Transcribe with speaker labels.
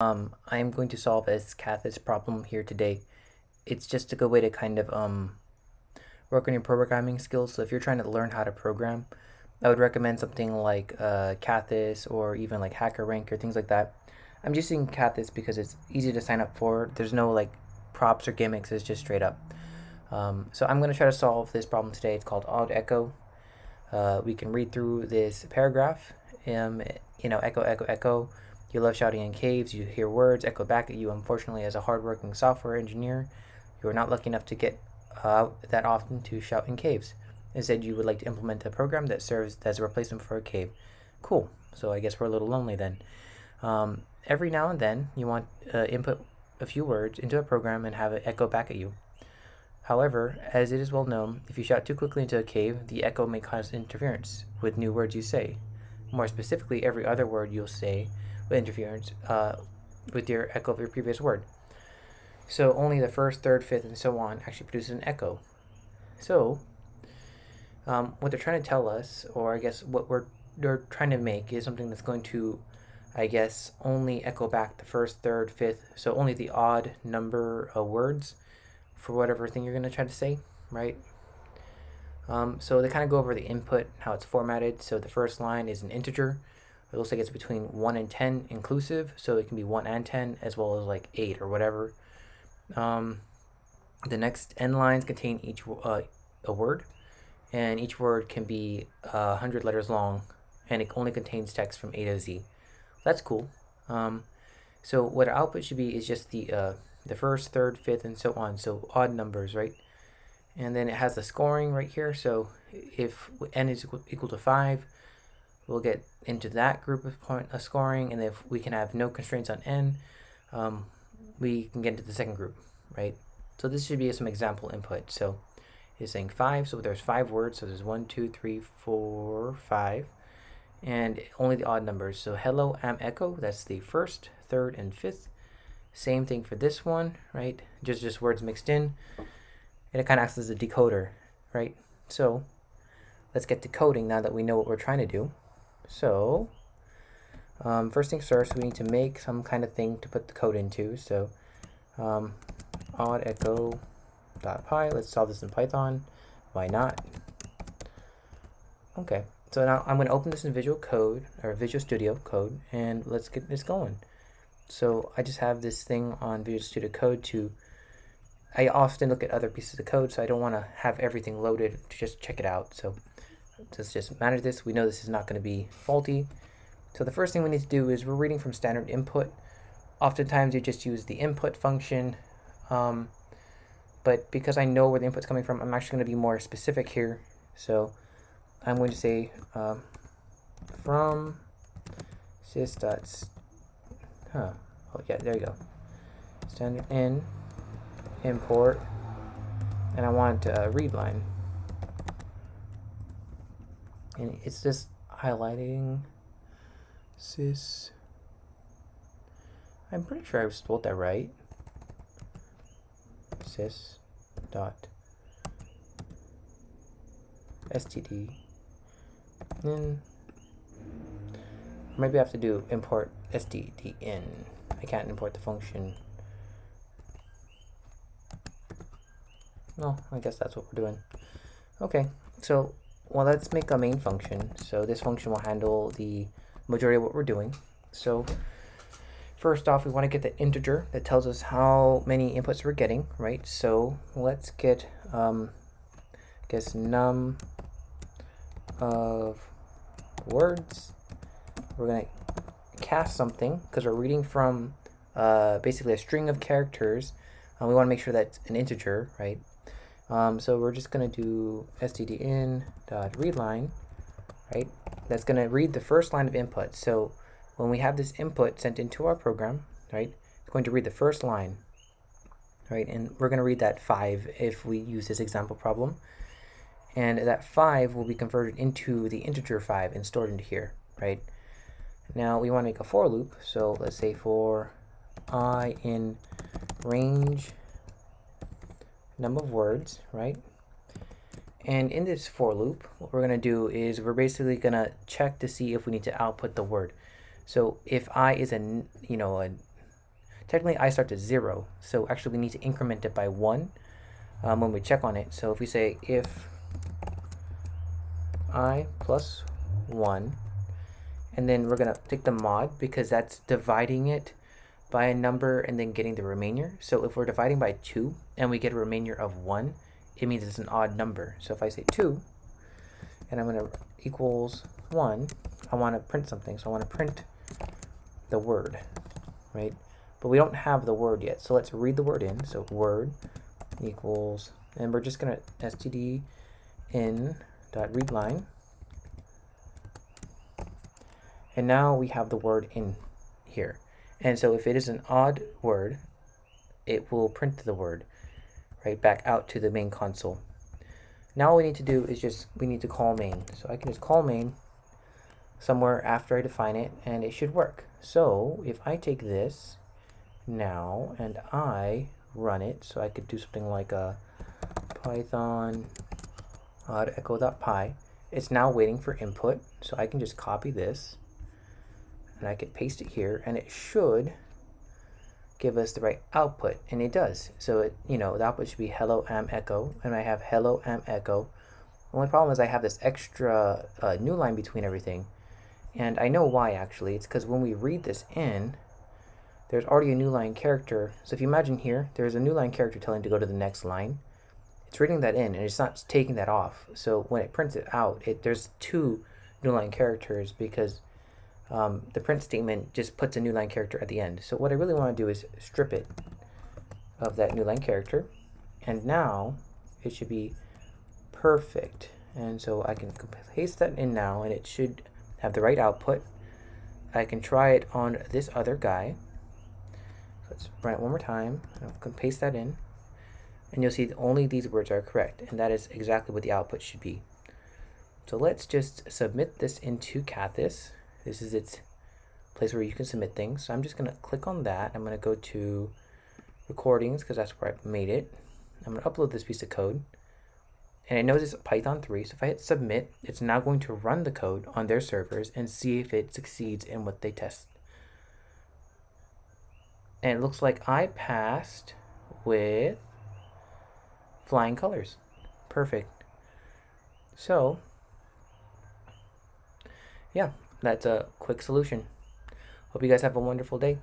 Speaker 1: Um, I am going to solve this Kattis problem here today. It's just a good way to kind of um, work on your programming skills. So if you're trying to learn how to program, I would recommend something like uh, Kattis or even like HackerRank or things like that. I'm just using Kattis because it's easy to sign up for. There's no like props or gimmicks. It's just straight up. Um, so I'm going to try to solve this problem today. It's called odd echo. Uh, we can read through this paragraph. Um, you know, echo, echo, echo you love shouting in caves, you hear words echo back at you. Unfortunately, as a hardworking software engineer, you are not lucky enough to get uh, that often to shout in caves. Instead, you would like to implement a program that serves as a replacement for a cave. Cool. So I guess we're a little lonely then. Um, every now and then, you want uh, input a few words into a program and have it echo back at you. However, as it is well known, if you shout too quickly into a cave, the echo may cause interference with new words you say. More specifically, every other word you'll say interference uh, with your echo of your previous word. So only the first, third, fifth, and so on actually produces an echo. So um, what they're trying to tell us, or I guess what we're they're trying to make is something that's going to, I guess, only echo back the first, third, fifth, so only the odd number of words for whatever thing you're going to try to say, right? Um, so they kind of go over the input, how it's formatted. So the first line is an integer. It looks like it's between 1 and 10 inclusive, so it can be 1 and 10 as well as like 8 or whatever. Um, the next n lines contain each uh, a word, and each word can be uh, 100 letters long, and it only contains text from A to Z. That's cool. Um, so what our output should be is just the uh, the first, third, fifth, and so on. So odd numbers, right? And then it has the scoring right here. So if n is equal, equal to 5, we'll get into that group of point of scoring and if we can have no constraints on n um, we can get into the second group right? So this should be some example input. So it's saying five so there's five words so there's one two three four five and only the odd numbers. So hello am echo that's the first third and fifth. Same thing for this one right? Just just words mixed in. And it kind of acts as a decoder right? So let's get to coding now that we know what we're trying to do so um, first things first, we need to make some kind of thing to put the code into. So um, odd echo dot py. Let's solve this in Python. Why not? Okay, so now I'm going to open this in Visual Code or Visual Studio Code, and let's get this going. So I just have this thing on Visual Studio Code to. I often look at other pieces of code, so I don't want to have everything loaded to just check it out. So let's just manage this. We know this is not going to be faulty. So the first thing we need to do is we're reading from standard input. Oftentimes you just use the input function. Um, but because I know where the input's coming from, I'm actually going to be more specific here. So I'm going to say um, from sys huh oh yeah there you go standard in import and I want a read line and it's just highlighting sys I'm pretty sure I spelled that right. Sys dot std and maybe I have to do import std in I can't import the function. No I guess that's what we're doing. Okay so well, let's make a main function. So this function will handle the majority of what we're doing. So first off, we want to get the integer that tells us how many inputs we're getting, right? So let's get, um, I guess, num of words. We're going to cast something because we're reading from uh, basically a string of characters. Uh, we want to make sure that's an integer, right? Um, so we're just going to do stdin dot readline, right? That's going to read the first line of input. So when we have this input sent into our program, right, it's going to read the first line, right? And we're going to read that 5 if we use this example problem. And that 5 will be converted into the integer 5 and stored into here, right? Now we want to make a for loop. So let's say for i in range number of words, right? And in this for loop, what we're going to do is we're basically going to check to see if we need to output the word. So if i is a, you know, a technically i starts at zero. So actually we need to increment it by one um, when we check on it. So if we say if i plus one, and then we're gonna take the mod because that's dividing it by a number and then getting the remainder. So if we're dividing by two and we get a remainder of one, it means it's an odd number. So if I say two, and I'm gonna equals one, I wanna print something. So I wanna print the word, right? But we don't have the word yet. So let's read the word in. So word equals, and we're just gonna std in dot read line. And now we have the word in here. And so if it is an odd word, it will print the word right back out to the main console. Now all we need to do is just, we need to call main. So I can just call main somewhere after I define it and it should work. So if I take this now and I run it, so I could do something like a python odd echo.py, it's now waiting for input. So I can just copy this and I could paste it here and it should give us the right output and it does. So it you know the output should be hello am echo and I have hello am echo. The only problem is I have this extra uh, new line between everything and I know why actually. It's because when we read this in there's already a new line character. So if you imagine here there's a new line character telling to go to the next line. It's reading that in and it's not taking that off. So when it prints it out it there's two new line characters because um, the print statement just puts a new line character at the end. So what I really want to do is strip it of that new line character. And now it should be perfect. And so I can paste that in now and it should have the right output. I can try it on this other guy. Let's run it one more time. I can paste that in. And you'll see only these words are correct. And that is exactly what the output should be. So let's just submit this into Kattis. This is its place where you can submit things. So I'm just going to click on that. I'm going to go to recordings because that's where I made it. I'm going to upload this piece of code. And it knows it's Python 3. So if I hit submit, it's now going to run the code on their servers and see if it succeeds in what they test. And it looks like I passed with flying colors. Perfect. So, yeah, that's a quick solution. Hope you guys have a wonderful day.